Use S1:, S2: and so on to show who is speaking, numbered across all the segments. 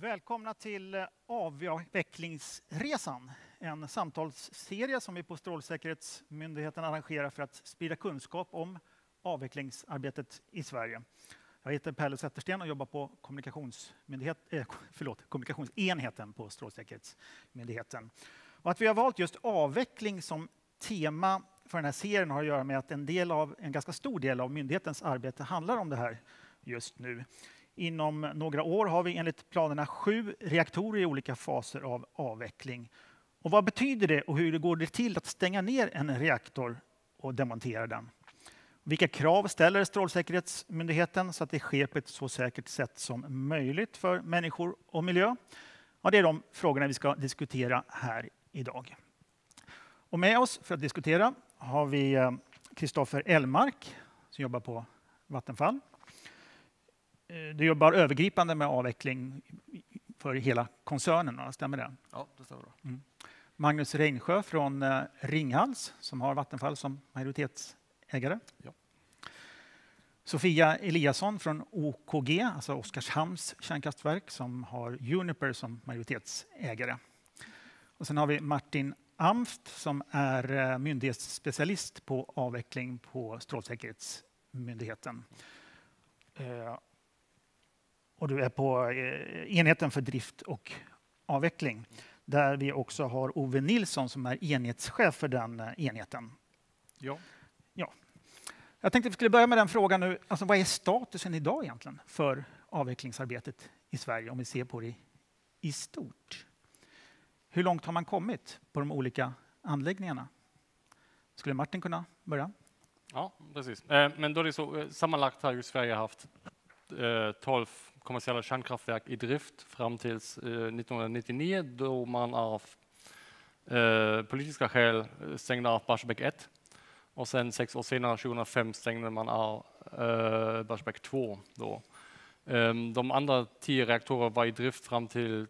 S1: Välkomna till eh, Avvecklingsresan, en samtalsserie som vi på Strålsäkerhetsmyndigheten arrangerar för att sprida kunskap om avvecklingsarbetet i Sverige. Jag heter Pelle Zettersten och jobbar på kommunikationsmyndighet, eh, förlåt, kommunikationsenheten på Strålsäkerhetsmyndigheten. Och att vi har valt just avveckling som tema för den här serien har att göra med att en, del av, en ganska stor del av myndighetens arbete handlar om det här just nu. Inom några år har vi enligt planerna sju reaktorer i olika faser av avveckling. Och vad betyder det och hur går det till att stänga ner en reaktor och demontera den? Vilka krav ställer Strålsäkerhetsmyndigheten så att det sker på ett så säkert sätt som möjligt för människor och miljö? Ja, det är de frågorna vi ska diskutera här idag. Och med oss för att diskutera har vi eh, Kristoffer Elmark som jobbar på Vattenfall. Eh, du jobbar övergripande med avveckling för hela koncernen, stämmer det?
S2: Ja, det stämmer. Mm.
S1: Magnus Reinsjö från eh, Ringhals som har Vattenfall som majoritetsägare. Ja. Sofia Eliasson från OKG, alltså Oskarshamns kärnkraftverk som har Uniper som majoritetsägare. Och sen har vi Martin Amft som är eh, myndighetsspecialist på avveckling på Strålsäkerhetsmyndigheten. Och du är på eh, enheten för drift och avveckling där vi också har Ove Nilsson som är enhetschef för den eh, enheten.
S2: Ja.
S1: ja. Jag tänkte att vi skulle börja med den frågan nu. Alltså, vad är statusen idag egentligen för avvecklingsarbetet i Sverige om vi ser på det i stort? Hur långt har man kommit på de olika anläggningarna? Skulle Martin kunna börja?
S2: Ja, precis. Eh, men då är det så, sammanlagt har ju Sverige haft 12 kommersiella kärnkraftverk i drift fram till 1999 eh, då man av eh, politiska skäl eh, stängde av Barsebäck 1. Och sen sex år senare, 2005, stängde man av eh, Barsebäck 2. Då. Um, de andra tio reaktorerna var i drift fram till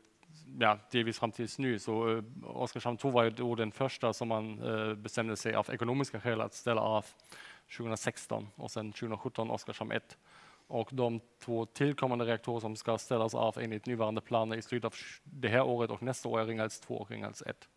S2: ja, delvis fram tills nu. Så Oskarshamn 2 var då den första som man bestämde sig av ekonomiska skäl att ställa av 2016 och sen 2017 Oskarshamn 1 och de två tillkommande reaktorer som ska ställas av enligt nuvarande planer i slutet av det här året och nästa år är Ringhals 2 och Ringhals 1.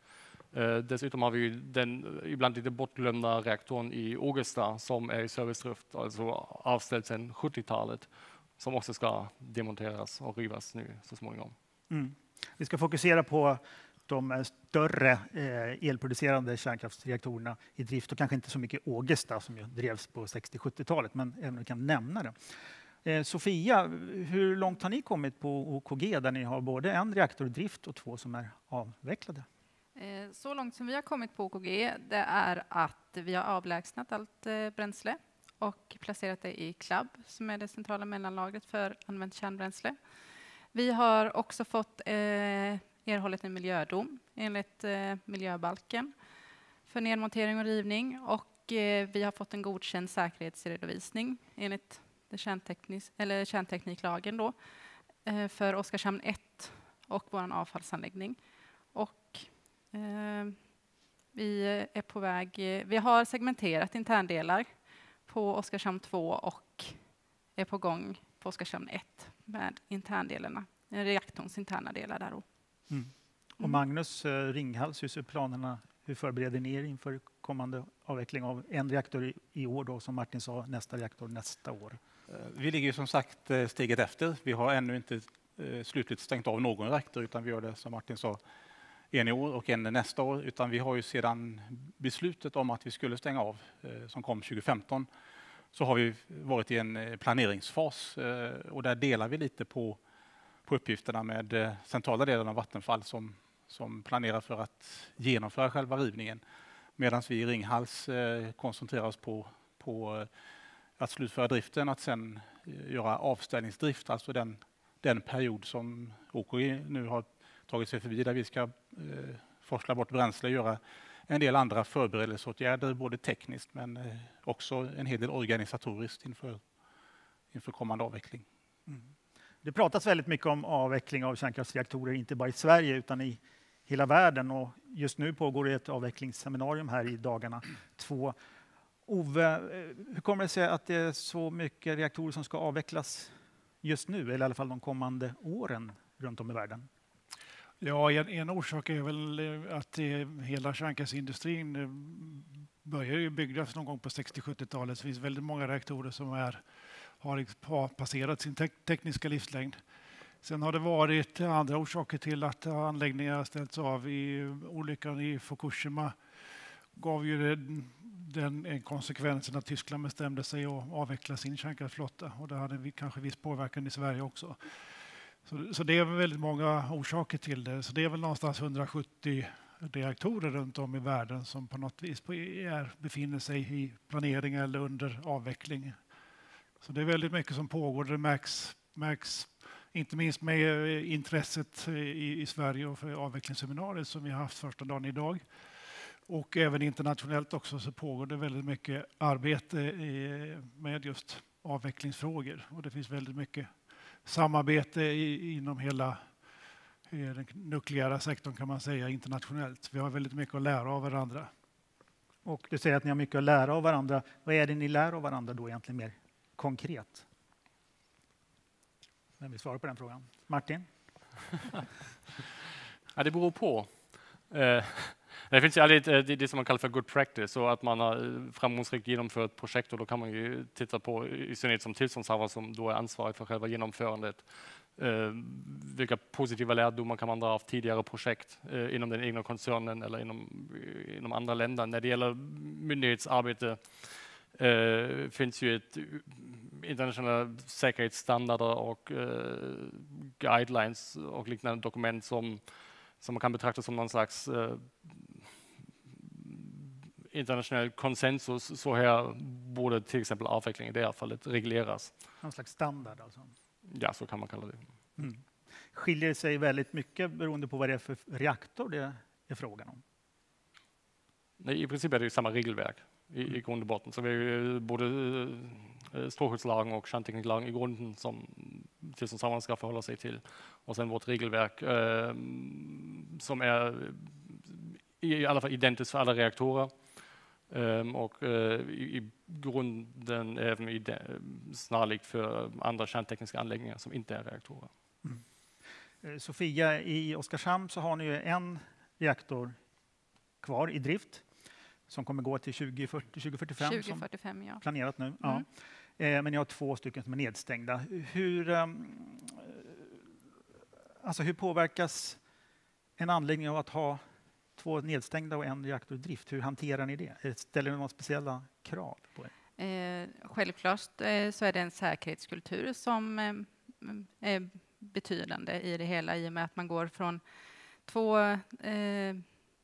S2: Uh, eh, dessutom har vi den ibland lite bortglömda reaktorn i Ågesta som är i servicedrift, alltså avställd sedan 70-talet, som också ska demonteras och rivas nu så småningom.
S1: Mm. Vi ska fokusera på de eh, större eh, elproducerande kärnkraftsreaktorerna i drift och kanske inte så mycket Ågesta som ju drevs på 60-70-talet, men även om vi kan nämna det. Eh, Sofia, hur långt har ni kommit på OKG där ni har både en reaktor i drift och två som är avvecklade?
S3: Eh, så långt som vi har kommit på OKG det är att vi har avlägsnat allt eh, bränsle och placerat det i CLAB som är det centrala mellanlagret för använt kärnbränsle. Vi har också fått eh, erhållit en miljödom enligt eh, miljöbalken för nedmontering och rivning och eh, vi har fått en godkänd säkerhetsredovisning enligt eller kärntekniklagen då, eh, för Oskarshamn 1 och vår avfallsanläggning. Och, eh, vi är på väg, vi har segmenterat interndelar på Oskarshamn 2 och är på gång på Oskarshamn 1 med interndelarna, reaktorns interna delar där. Då.
S1: Mm. Och mm. Magnus eh, Ringhals, hur ser planerna hur förbereder ni er inför kommande avveckling av en reaktor i, i år, då, som Martin sa, nästa reaktor nästa år?
S4: Eh, vi ligger som sagt eh, steget efter. Vi har ännu inte eh, slutligt stängt av någon reaktor utan vi gör det som Martin sa en i år och en nästa år. Utan vi har ju sedan beslutet om att vi skulle stänga av som kom 2015 så har vi varit i en planeringsfas och där delar vi lite på, på uppgifterna med centrala delen av Vattenfall som, som planerar för att genomföra själva rivningen medan vi i Ringhals koncentrerar oss på, på att slutföra driften, att sen eh, göra avställningsdrift, alltså den, den period som OKG nu har tagit sig förbi där vi ska eh, forsla bort bränsle, och göra en del andra förberedelseåtgärder, både tekniskt men eh, också en hel del organisatoriskt inför, inför kommande avveckling. Mm.
S1: Det pratas väldigt mycket om avveckling av kärnkraftsreaktorer, inte bara i Sverige utan i hela världen. Och just nu pågår det ett avvecklingsseminarium här i dagarna två. Ove, eh, hur kommer det sig att det är så mycket reaktorer som ska avvecklas just nu, eller i alla fall de kommande åren runt om i världen?
S5: Ja, en, en orsak är väl eh, att hela kärnkraftsindustrin eh, började ju byggas någon gång på 60-70-talet. Det finns väldigt många reaktorer som är, har passerat sin te tekniska livslängd. Sen har det varit andra orsaker till att anläggningar ställts av. I olyckan i Fukushima gav ju den, den konsekvensen att Tyskland bestämde sig att avveckla sin kärnkraftsflotta och det hade vi kanske viss påverkan i Sverige också. Så, så det är väldigt många orsaker till det. Så det är väl någonstans 170 reaktorer runt om i världen som på något vis är, befinner sig i planering eller under avveckling. Så det är väldigt mycket som pågår. Det märks, märks inte minst med eh, intresset eh, i, i Sverige och för avvecklingsseminariet som vi har haft första dagen idag. Och även internationellt också så pågår det väldigt mycket arbete med just avvecklingsfrågor. Och det finns väldigt mycket samarbete i, inom hela den nukleära sektorn kan man säga internationellt. Vi har väldigt mycket att lära av varandra.
S1: Och du säger att ni har mycket att lära av varandra. Vad är det ni lär av varandra då egentligen mer konkret? Vem vill svara på den frågan? Martin?
S2: ja, det beror på. Det finns ju aldrig eh, det, det, som man kallar för good practice och att man har eh, framgångsrikt genomfört projekt och då kan man ju titta på, i synnerhet som tillståndshavare som då är ansvarig för själva genomförandet, eh, vilka positiva lärdomar kan man dra av tidigare projekt inom den egna koncernen eller inom, inom andra länder. När det gäller myndighetsarbete eh, finns ju ett internationella säkerhetsstandarder och eh, guidelines och liknande dokument som, som man kan betrakta som någon slags eh, internationell konsensus. Så här borde till exempel avveckling i det här fallet regleras.
S1: Någon slags standard alltså?
S2: Ja, så kan man kalla det. Mm.
S1: Skiljer sig väldigt mycket beroende på vad det är för reaktor det är frågan om?
S2: Nej, I princip är det samma regelverk i, i grund och botten. Så vi har både eh, strålskyddslagen och kärntekniklagen i grunden som tillståndshavaren ska förhålla sig till. Och sen vårt regelverk eh, som är i alla fall identiskt för alla reaktorer. Um, och uh, i, i, grunden även i de, snarlikt för andra kärntekniska anläggningar som inte är reaktorer.
S1: Mm. Sofia, i Oskarshamn så har ni en reaktor kvar i drift som kommer gå till 2040, 2045,
S3: 2045 som
S1: ja. planerat nu.
S3: Mm.
S1: Ja. Eh, men ni har två stycken som är nedstängda. Hur, um, alltså hur påverkas en anläggning av att ha två nedstängda och en reaktor i drift? Hur hanterar ni det? Eh, ställer ni några speciella krav på
S3: er? Eh, självklart eh, så är det en säkerhetskultur som eh, är betydande i det hela i och med att man går från två, eh,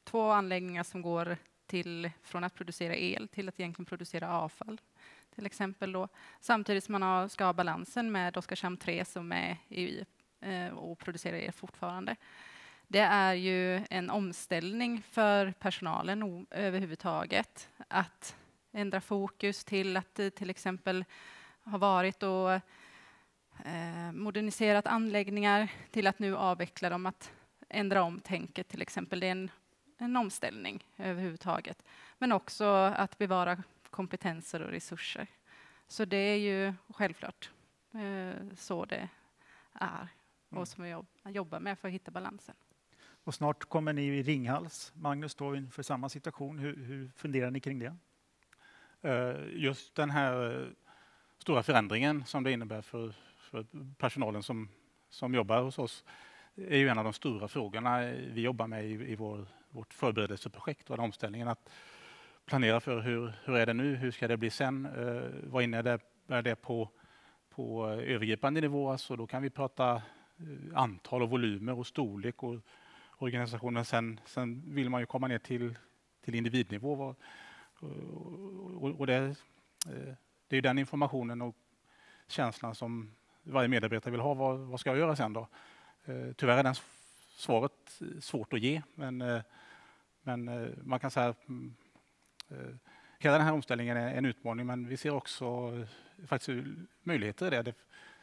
S3: två anläggningar som går till, från att producera el till att egentligen producera avfall. Till exempel då. Samtidigt som man har, ska ha balansen med Oskarshamn 3 som är i eh, och producerar el fortfarande. Det är ju en omställning för personalen överhuvudtaget att ändra fokus till att till exempel ha varit och eh, moderniserat anläggningar till att nu avveckla dem, att ändra om tänket till exempel. Det är en en omställning överhuvudtaget. Men också att bevara kompetenser och resurser. Så det är ju självklart eh, så det är och mm. som vi jobbar med för att hitta balansen.
S1: Och snart kommer ni i Ringhals. Magnus står inför samma situation. Hur, hur funderar ni kring det?
S4: Eh, just den här eh, stora förändringen som det innebär för, för personalen som, som jobbar hos oss är ju en av de stora frågorna vi jobbar med i, i vår vårt förberedelseprojekt och den omställningen. Att planera för hur, hur är det nu, hur ska det bli sen, eh, vad innebär det, det på, på övergripande nivå, alltså då kan vi prata eh, antal och volymer och storlek och organisationen. Sen, sen vill man ju komma ner till, till individnivå. Och, och, och det, eh, det är den informationen och känslan som varje medarbetare vill ha. Vad, vad ska jag göra sen då? Eh, tyvärr är det svaret svårt att ge, men, eh, men man kan säga att mm, hela den här omställningen är en utmaning, men vi ser också faktiskt möjligheter i det. det.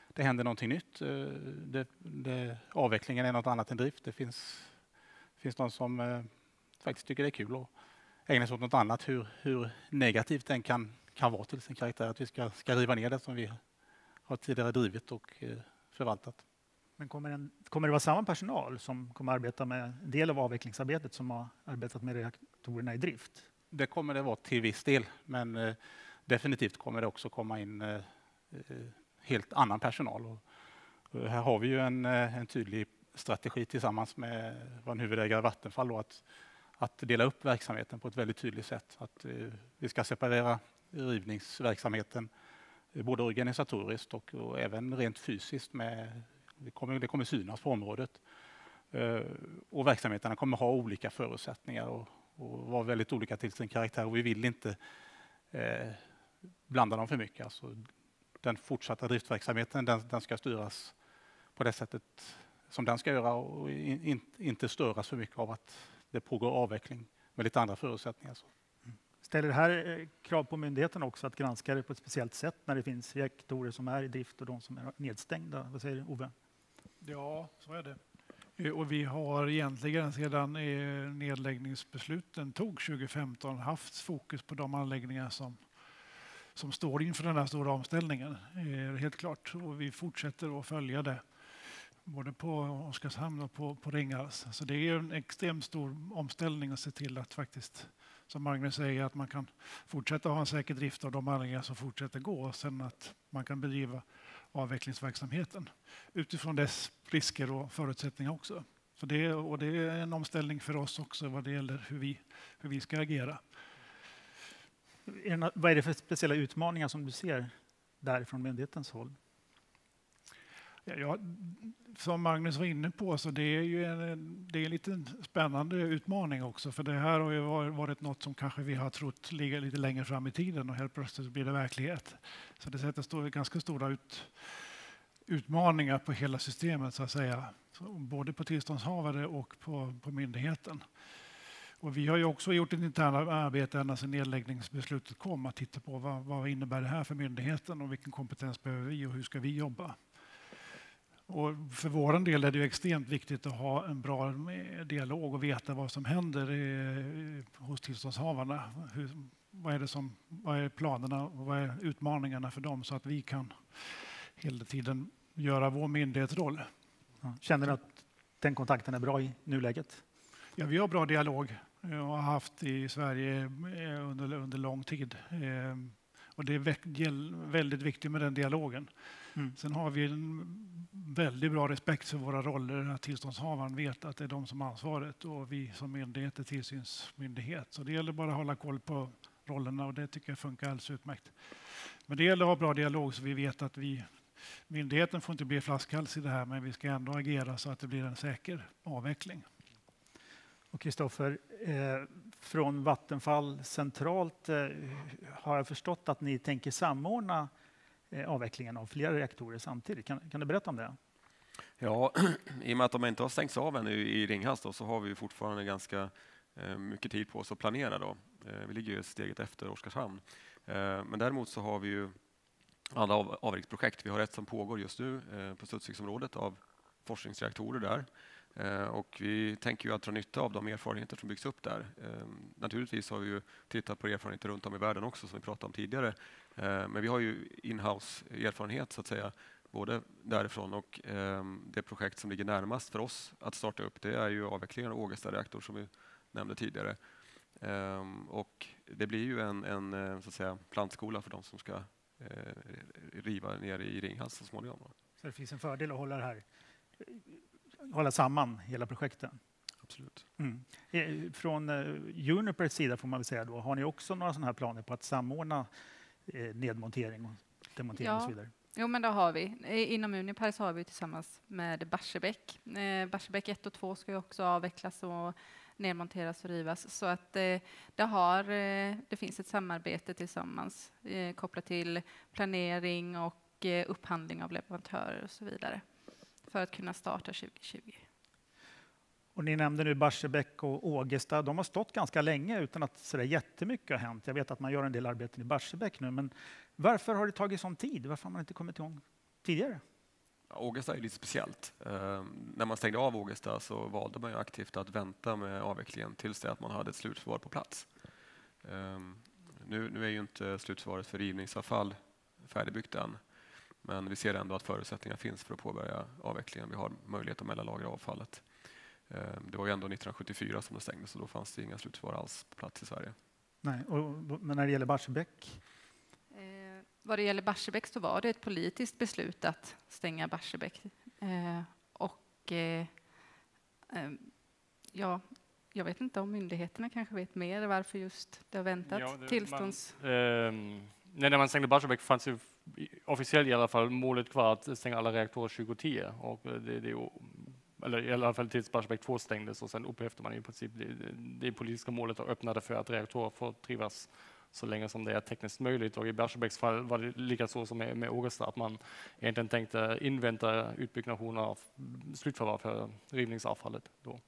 S4: Det händer någonting nytt. Det, det, avvecklingen är något annat än drift. Det finns, finns de som eh, faktiskt tycker det är kul att ägna sig åt något annat. Hur, hur negativt den kan, kan vara till sin karaktär. Att vi ska, ska riva ner det som vi har tidigare drivit och eh, förvaltat.
S1: Men kommer, en, kommer det vara samma personal som kommer arbeta med en del av avvecklingsarbetet som har arbetat med reaktorerna i drift?
S4: Det kommer det vara till viss del, men eh, definitivt kommer det också komma in eh, helt annan personal. Och, och här har vi ju en, en tydlig strategi tillsammans med vår huvudägare Vattenfall då, att, att dela upp verksamheten på ett väldigt tydligt sätt. Att eh, vi ska separera rivningsverksamheten eh, både organisatoriskt och, och, även rent fysiskt. Med, det, kommer, det kommer synas på området. Eh, och verksamheterna kommer ha olika förutsättningar och, och vara väldigt olika till sin karaktär. Och vi vill inte eh, blanda dem för mycket. Alltså, den fortsatta driftverksamheten den, den ska styras på det sättet som den ska göra och in, inte störas för mycket av att det pågår avveckling med lite andra förutsättningar.
S1: Ställer det här eh, krav på myndigheten också att granska det på ett speciellt sätt när det finns reaktorer som är i drift och de som är nedstängda? Vad säger Ove?
S5: Ja, så är det. Eh, och vi har egentligen sedan eh, nedläggningsbesluten tog 2015 haft fokus på de anläggningar som, som står inför den här stora omställningen. Helt klart. Och vi fortsätter att följa det både på Oskarshamn och på, på Ringhals. Så det är en extremt stor omställning att se till att faktiskt, som Magnus säger, att man kan fortsätta ha en säker drift av de anläggningar som fortsätter gå och sen att man kan bedriva avvecklingsverksamheten utifrån dess risker och förutsättningar också. Så det, och det är en omställning för oss också vad det gäller hur vi, hur vi ska agera.
S1: Vad är det för speciella utmaningar som du ser där från myndighetens håll?
S5: Ja, som Magnus var inne på, så det är ju en, det är en lite spännande utmaning också. För det här har ju varit något som kanske vi har trott ligger lite längre fram i tiden och helt plötsligt blir det verklighet. Så det sätter stor, ganska stora ut, utmaningar på hela systemet så att säga. Så både på tillståndshavare och på, på myndigheten. Och vi har ju också gjort ett internt arbete ända sedan nedläggningsbeslutet kom att titta på vad, vad innebär det här för myndigheten och vilken kompetens behöver vi och hur ska vi jobba? Och för vår del är det extremt viktigt att ha en bra dialog och veta vad som händer hos tillståndshavarna. Hur, vad, är det som, vad är planerna och vad är utmaningarna för dem så att vi kan hela tiden göra vår myndighetsroll.
S1: Känner du att den kontakten är bra i nuläget?
S5: Ja, vi har bra dialog och har haft i Sverige eh, under, under lång tid. Eh, och det är väldigt viktigt med den dialogen. Mm. Sen har vi en väldigt bra respekt för våra roller. Att tillståndshavaren vet att det är de som har ansvaret och vi som myndighet är tillsynsmyndighet. Så det gäller bara att hålla koll på rollerna och det tycker jag funkar alldeles utmärkt. Men det gäller att ha bra dialog så vi vet att vi Myndigheten får inte bli flaskhals i det här men vi ska ändå agera så att det blir en säker avveckling.
S1: Och Kristoffer, eh, från Vattenfall centralt eh, har jag förstått att ni tänker samordna Eh, avvecklingen av flera reaktorer samtidigt. Kan, kan du berätta om det?
S6: Ja, i och med att de inte har stängts av ännu i Ringhals då, så har vi fortfarande ganska eh, mycket tid på oss att planera. Då. Eh, vi ligger ju steget efter Oskarshamn. Men däremot så har vi ju andra av, avvecklingsprojekt. Vi har ett som pågår just nu på Studsviksområdet av forskningsreaktorer där. Och vi tänker ju att dra nytta av de erfarenheter som byggs upp där. Naturligtvis har vi ju tittat på erfarenheter runt om i världen också som vi pratade om tidigare men vi har ju inhouse erfarenhet så att säga, både därifrån och ehm, det projekt som ligger närmast för oss att starta upp det är ju avvecklingen av Ågesta reaktor som vi nämnde tidigare. Ehm, och det blir ju en, en eh, så att säga, plantskola för de som ska eh, riva ner i Ringhals så småningom.
S1: Så det finns en fördel att hålla det här hålla samman hela projektet?
S6: Absolut.
S1: Mm. Från Unipers sida får man väl säga då, har ni också några sådana här planer på att samordna Eh, nedmontering och demontering ja. och så vidare.
S3: Jo, men det har vi. Inom Uniper så har vi tillsammans med Barsebäck. Eh, Barsebäck 1 och 2 ska ju också avvecklas och nedmonteras och rivas. Så att eh, det, har, det finns ett samarbete tillsammans kopplat till planering och upphandling av leverantörer och så vidare för att kunna starta 2020.
S1: Och ni nämnde nu Barsebäck och Ågesta. De har stått ganska länge utan att så jättemycket har hänt. Jag vet att man gör en del arbeten i Barsebäck nu, men varför har det tagit sån tid? Varför har man inte kommit igång tidigare?
S6: Ågesta är lite speciellt. Eh, när man stängde av Ågesta så valde man ju aktivt att vänta med avvecklingen tills det att man hade ett slutförvar på plats. Eh, nu, nu är ju inte slutförvaret för rivningsavfall färdigbyggt än. Men vi ser ändå att förutsättningar finns för att påbörja avvecklingen. Vi har möjlighet att mellanlagra avfallet. Eh, det var ju ändå 1974 som det stängdes och då fanns det inga slutförvar alls på plats i Sverige.
S1: Nej, och, men när det gäller Barsebäck?
S3: Eh, vad det gäller Barsebäck så var det ett politiskt beslut att stänga Barsebäck. Eh, och eh, eh ja, jag vet inte om myndigheterna kanske vet mer varför just det har väntat ja, det, tillstånds... Man,
S2: eh, när man stängde Barsebäck fanns ju officiellt i alla fall målet kvar att stänga alla reaktorer 2010 och det, det eller i alla fall tills Barsebäck 2 stängdes och sen upphävde man i princip det, det politiska målet och öppnade för att reaktorer får trivas så länge som det är tekniskt möjligt. Och i Barsebäcks fall var det lika så som med, med Ågesta, att man egentligen tänkte invänta utbyggnationen av slutförvar för rivningsavfallet. Då.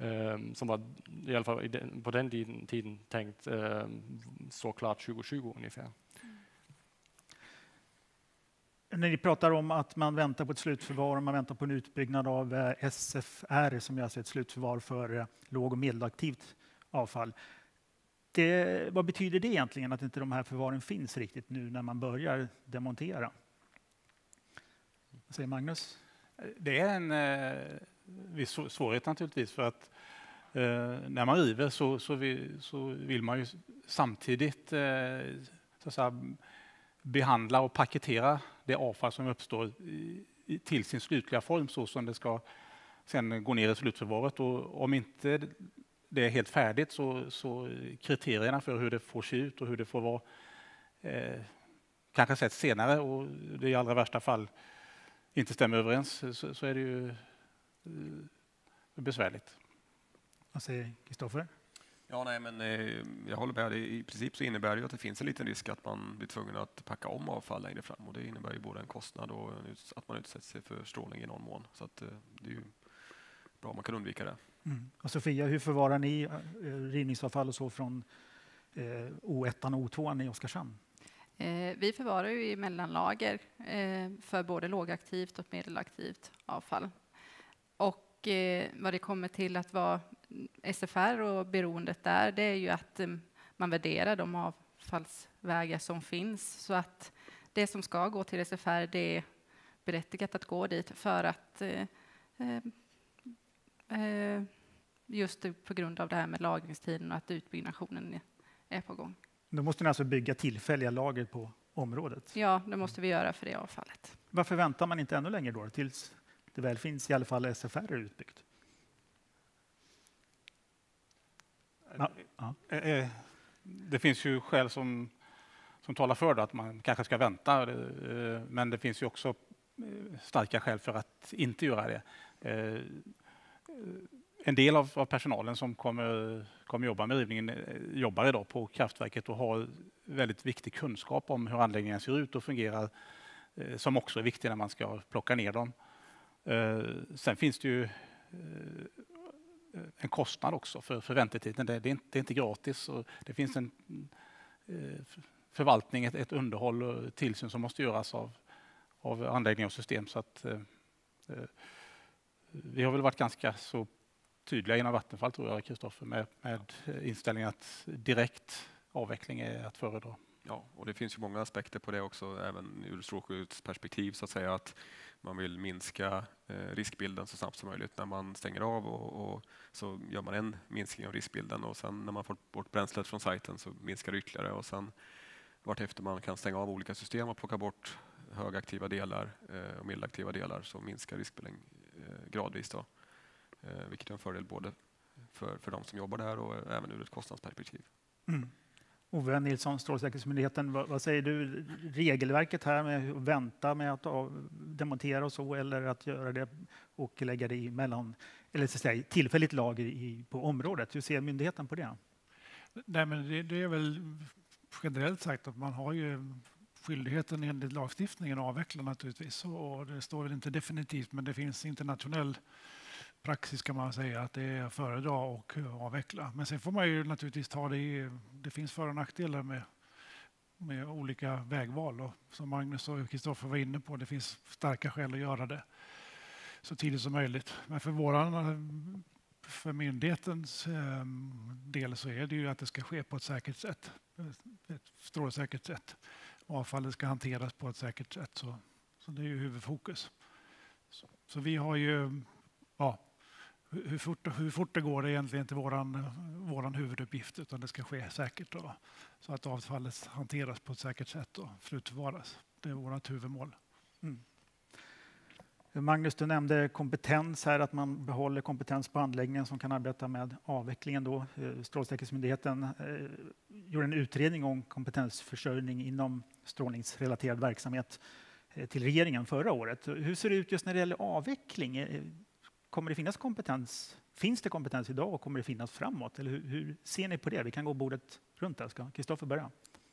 S2: Um, som var i alla fall den, på den tiden, tiden tänkt ehm, um, så klart 2020 ungefär.
S1: När ni pratar om att man väntar på ett slutförvar och man väntar på en utbyggnad av eh, SFR, som alltså är alltså ett slutförvar för eh, låg och medelaktivt avfall. Det, vad betyder det egentligen att inte de här förvaren finns riktigt nu när man börjar demontera? Vad säger Magnus?
S4: Det är en eh, viss svårighet naturligtvis för att eh, när man river så, så, vill, så vill man ju samtidigt eh, så att säga, behandla och paketera det avfall som uppstår till sin slutliga form så som det ska sen gå ner i slutförvaret. Och om inte det är helt färdigt så, så kriterierna för hur det får se ut och hur det får vara eh, kanske sätts senare och det i allra värsta fall inte stämmer överens så, så är det ju eh, besvärligt.
S1: Vad säger Kristoffer?
S6: Ja, nej, men eh, jag håller med. I princip så innebär det att det finns en liten risk att man blir tvungen att packa om avfall längre fram och det innebär ju både en kostnad och att man utsätter sig för strålning i någon mån. Så att, eh, det är ju bra om man kan undvika det.
S1: Mm. Och Sofia, hur förvarar ni eh, rivningsavfall och så från eh, O1 och O2 i Oskarshamn?
S3: Vi förvarar ju i mellanlager för både lågaktivt och medelaktivt avfall. Och vad det kommer till att vara SFR och beroendet där, det är ju att eh, man värderar de avfallsvägar som finns så att det som ska gå till SFR, det är berättigat att gå dit för att Eh, just på grund av det här med lagringstiden och att utbyggnationen är på gång.
S1: Då måste ni alltså bygga tillfälliga lager på området?
S3: Ja, det måste vi göra för det avfallet.
S1: Varför väntar man inte ännu längre då, tills det väl finns i alla fall SFR utbyggt?
S4: Ja. Ja. Eh, eh, Eh, eh, det finns ju skäl som, som talar för det, att man kanske ska vänta. Eh, men det finns ju också starka skäl för att inte göra det en del av, av, personalen som kommer, kommer jobba med rivningen jobbar idag på kraftverket och har väldigt viktig kunskap om hur anläggningen ser ut och fungerar, som också är viktig när man ska plocka ner dem. Sen finns det ju Eh, en kostnad också för, för väntetiden. Det, det, är inte, det är inte gratis. Och det finns en eh, förvaltning, ett, ett underhåll och tillsyn som måste göras av, av anläggningar och system. Så att, eh, vi har väl varit ganska så tydliga inom Vattenfall, tror jag, Kristoffer, med, med inställningen att direkt avveckling är att föredra.
S6: Ja, och det finns ju många aspekter på det också, även ur strålskyddsperspektiv, så att säga, att man vill minska eh, riskbilden så snabbt som möjligt när man stänger av och, och, så gör man en minskning av riskbilden och sen när man får bort bränslet från sajten så minskar det ytterligare och sen vartefter man kan stänga av olika system och plocka bort högaktiva delar eh, och medelaktiva delar så minskar riskbilden Eh, gradvis. Då, eh, vilket är en fördel både för, för de som jobbar där och även ur ett kostnadsperspektiv.
S1: Mm. Ove Nilsson, Strålsäkerhetsmyndigheten, vad, vad, säger du? Regelverket här med att vänta med att av, demontera och så eller att göra det och lägga det i mellan, eller så säga, tillfälligt lager i, på området. Hur ser myndigheten på det?
S5: Nej, men det, det är väl generellt sagt att man har ju skyldigheten enligt lagstiftningen att avveckla naturligtvis. Och det står väl inte definitivt, men det finns internationell praxis kan man säga att det är föredra och avveckla. Men sen får man ju naturligtvis ta det i, Det finns för och nackdelar med, med olika vägval och som Magnus och Kristoffer var inne på, det finns starka skäl att göra det så tidigt som möjligt. Men för våran för myndighetens ehm, del så är det ju att det ska ske på ett säkert sätt, ett strålsäkert sätt avfallet ska hanteras på ett säkert sätt. Så Så det är ju huvudfokus. Så, så vi har ju, ja, hur fort, hur fort det går är egentligen inte våran, våran huvuduppgift utan det ska ske säkert då, så att avfallet hanteras på ett säkert sätt och slutförvaras. Det är vårt huvudmål.
S1: Mm. Magnus, du nämnde kompetens här, att man behåller kompetens på anläggningen som kan arbeta med avvecklingen. Då. Eh, Strålsäkerhetsmyndigheten eh, gjorde en utredning om kompetensförsörjning inom strålningsrelaterad verksamhet eh, till regeringen förra året. Hur ser det ut just när det gäller avveckling? Eh, Kommer det finnas kompetens? Finns det kompetens idag och kommer det finnas framåt? Eller hur, hur ser ni på det? Vi kan gå bordet runt där. Ska Kristoffer börja?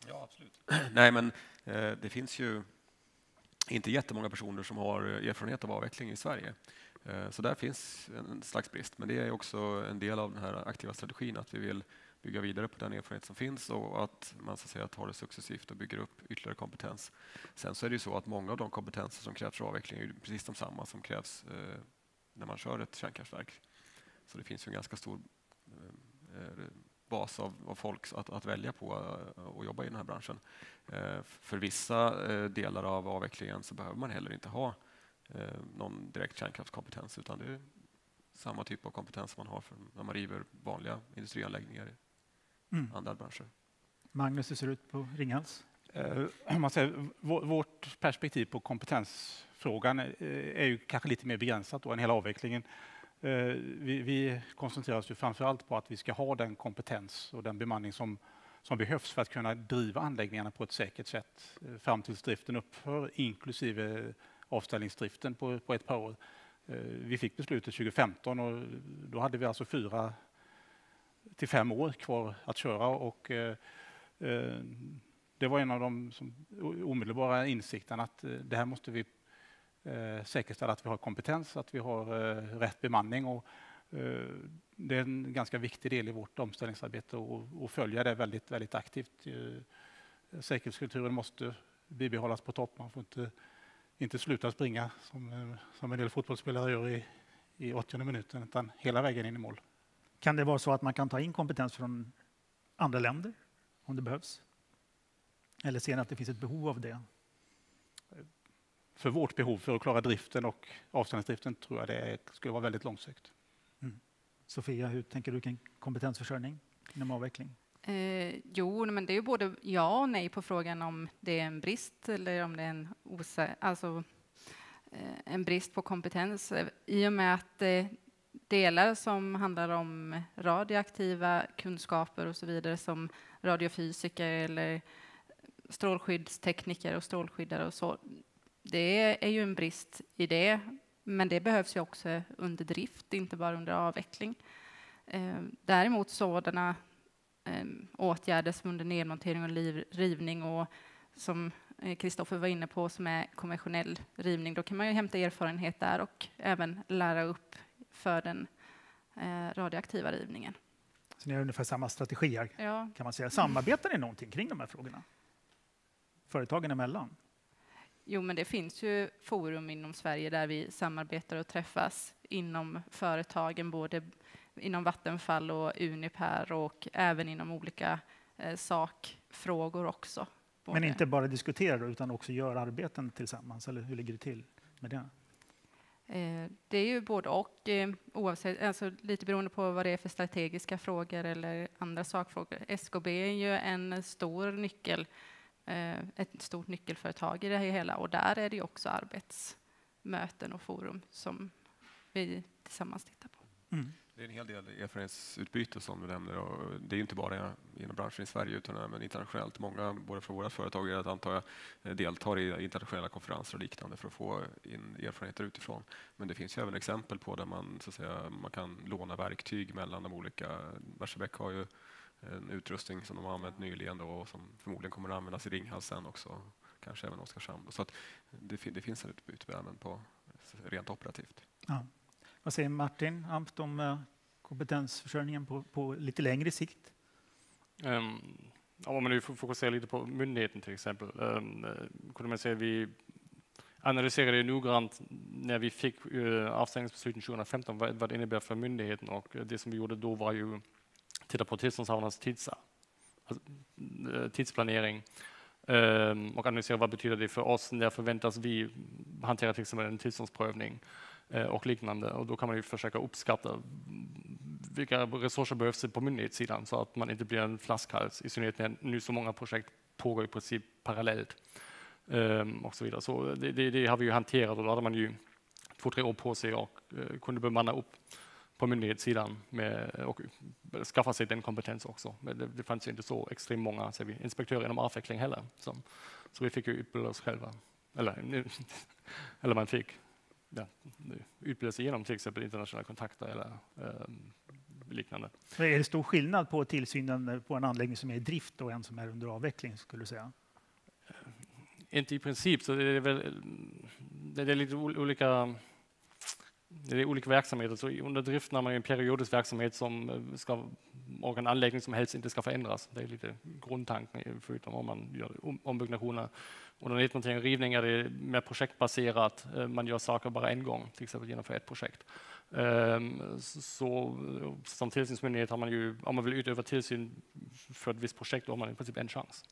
S6: Ja, absolut. Nej, men eh, det finns ju inte jättemånga personer som har erfarenhet av avveckling i Sverige. Eh, så där finns en slags brist. Men det är också en del av den här aktiva strategin att vi vill bygga vidare på den erfarenhet som finns och att man så att säga, tar det successivt och bygger upp ytterligare kompetens. Sen så är det ju så att många av de kompetenser som krävs för avveckling är precis de samma som krävs eh, när man kör ett kärnkraftverk. Så det finns en ganska stor eh, bas av, av folk att, att, välja på och eh, jobba i den här branschen. Eh, för vissa eh, delar av avvecklingen så behöver man heller inte ha någon direkt kärnkraftskompetens utan det är samma typ av kompetens man har för när man river vanliga industrianläggningar i mm. andra branscher.
S1: Magnus, hur ser det ut på Ringhals?
S4: Eh, man säger, vårt perspektiv på kompetensfrågan eh, är ju kanske lite mer begränsat då än hela avvecklingen. Eh, vi, vi koncentrerar oss ju framför allt på att vi ska ha den kompetens och den bemanning som, som behövs för att kunna driva anläggningarna på ett säkert sätt eh, fram tills driften upphör, inklusive avställningsdriften på, på ett par år. Eh, vi fick beslutet 2015 och då hade vi alltså fyra till fem år kvar att köra och det var en av de omedelbara insikterna att eh, det här måste vi eh, säkerställa att vi har kompetens, att vi har eh, rätt bemanning. Och, eh, det är en ganska viktig del i vårt omställningsarbete och, följa det väldigt, väldigt aktivt. Eh, säkerhetskulturen måste bibehållas på topp. Man får inte, inte sluta springa som, eh, som en del fotbollsspelare gör i, i 80 minuten, utan hela vägen in i mål.
S1: Kan det vara så att man kan ta in kompetens från andra länder om det behövs? Eller ser ni att det finns ett behov av det?
S4: för vårt behov för att klara driften och avställningsdriften tror jag det skulle vara väldigt långsökt.
S1: Mm. Sofia, hur tänker du kring kompetensförsörjning inom avveckling?
S3: Eh, jo, men det är ju både ja och nej på frågan om det är en brist eller om det är en, osä alltså, eh, en brist på kompetens. I och med att eh, delar som handlar om radioaktiva kunskaper och så vidare som radiofysiker eller strålskyddstekniker och strålskyddare och så, det är ju en brist i det, men det behövs ju också under drift, inte bara under avveckling. Eh, däremot sådana eh, åtgärder som under nedmontering och rivning och som Kristoffer var inne på, som är konventionell rivning, då kan man ju hämta erfarenhet där och även lära upp för den eh, radioaktiva rivningen.
S1: Så ni har ungefär samma strategier,
S3: ja.
S1: kan man säga. Samarbetar ni någonting kring de här frågorna? Företagen emellan?
S3: Jo, men det finns ju forum inom Sverige där vi samarbetar och träffas inom företagen, både inom Vattenfall och Uniper och även inom olika eh, sakfrågor också.
S1: Men inte bara diskutera utan också göra arbeten tillsammans, eller hur ligger det till med det?
S3: Eh, det är ju både och, eh, oavsett, alltså lite beroende på vad det är för strategiska frågor eller andra sakfrågor. SKB är ju en stor nyckel ett stort nyckelföretag i det hela och där är det också arbetsmöten och forum som vi tillsammans tittar på.
S6: Mm. Det är en hel del erfarenhetsutbyte som du nämner och det är inte bara inom branschen i Sverige utan även internationellt. Många, både från våra företag och antar jag, eh, deltar i internationella konferenser och liknande för att få in erfarenheter utifrån. Men det finns ju även exempel på där man, så att säga, man kan låna verktyg mellan de olika. Barsebäck har ju en utrustning som de har använt nyligen då, och som förmodligen kommer att användas i Ringhals sen också, kanske även Oskarshamn. Så att det, det finns ett utbyte även på rent operativt.
S1: Ja. Vad säger Martin Ampt om eh, kompetensförsörjningen på, på lite längre sikt?
S2: Um, om man nu fokuserar lite på myndigheten till exempel, um, kunde man säga vi analyserade noggrant när vi fick uh, avstängningsbesluten 2015 vad, vad det innebär för myndigheten och det som vi gjorde då var ju titta på tillståndshavarnas tids, alltså, eh, tidsplanering ehm, och analysera vad betyder det för oss. När förväntas vi hantera till exempel en tillståndsprövning eh, och liknande. Och då kan man ju försöka uppskatta vilka resurser behövs på myndighetssidan så att man inte blir en flaskhals, i synnerhet när nu så många projekt pågår i princip parallellt. Ehm, och så vidare. Så det, det, det, har vi ju hanterat och då hade man ju två, tre år på sig och eh, kunde bemanna upp på myndighetssidan med, och skaffa sig den kompetens också. Men det, det fanns ju inte så extremt många vi, inspektörer inom avveckling heller. Så, så vi fick ju utbilda oss själva. Eller, eller man fick ja, utbilda sig genom till exempel internationella kontakter eller eh, liknande.
S1: Men är det stor skillnad på tillsynen på en anläggning som är i drift och en som är under avveckling? skulle du säga?
S2: Inte i princip, så det är väl det är lite olika det är olika verksamheter. Så under driften har man är en periodisk verksamhet som eh, ska, och en anläggning som helst inte ska förändras. Det är lite grundtanken, förutom om man gör ombyggnationer. Under nedmontering och rivning är det mer projektbaserat. Eh, man gör saker bara en gång, till exempel genomför ett projekt. Ehm, så eh, som tillsynsmyndighet har man ju, om man vill utöva tillsyn för ett visst projekt, då har man i princip en chans.